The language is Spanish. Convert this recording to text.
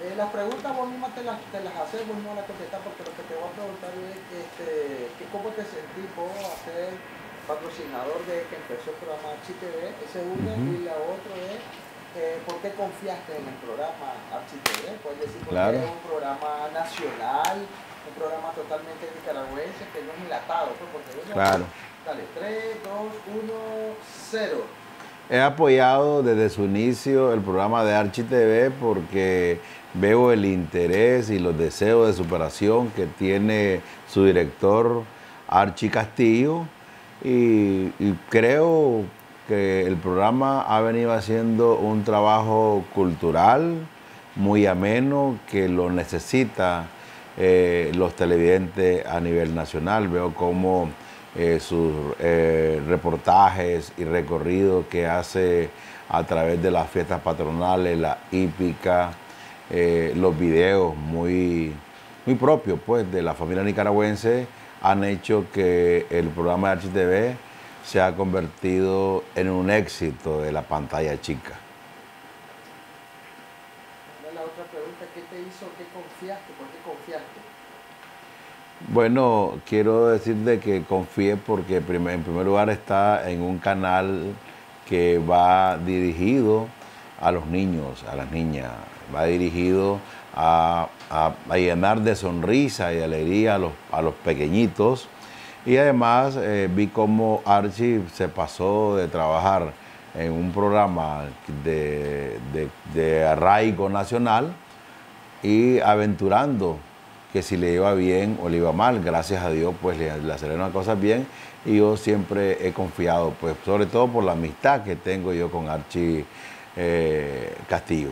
Eh, las preguntas vos misma te las, te las haces, vos misma las contestas, porque lo que te voy a preguntar es este, que cómo te sentís vos a ser patrocinador de que empezó el programa TV, ese uno, y la otra es eh, por qué confiaste en el programa TV, puedes decir porque es un programa nacional, un programa totalmente nicaragüense que no es enlatado, pues, porque claro. Dale, 3, 2, 1, 0. He apoyado desde su inicio el programa de Archi TV porque veo el interés y los deseos de superación que tiene su director Archi Castillo y, creo que el programa ha venido haciendo un trabajo cultural muy ameno que lo necesita eh, los televidentes a nivel nacional. Veo cómo eh, sus eh, reportajes y recorridos que hace a través de las fiestas patronales, la hípica, eh, los videos muy, muy propios pues, de la familia nicaragüense han hecho que el programa de HTV se ha convertido en un éxito de la pantalla chica. La otra pregunta, ¿qué te hizo, qué confiaste, por qué confiaste? Bueno, quiero decir de que confié porque en primer lugar está en un canal que va dirigido a los niños, a las niñas, va dirigido a, llenar de sonrisa y de alegría a los, pequeñitos. Y además eh, vi cómo Archie se pasó de trabajar en un programa de, de, arraigo nacional y aventurando que si le iba bien o le iba mal, gracias a Dios pues le, le las cosas bien y yo siempre he confiado, pues sobre todo por la amistad que tengo yo con Archie eh, Castillo.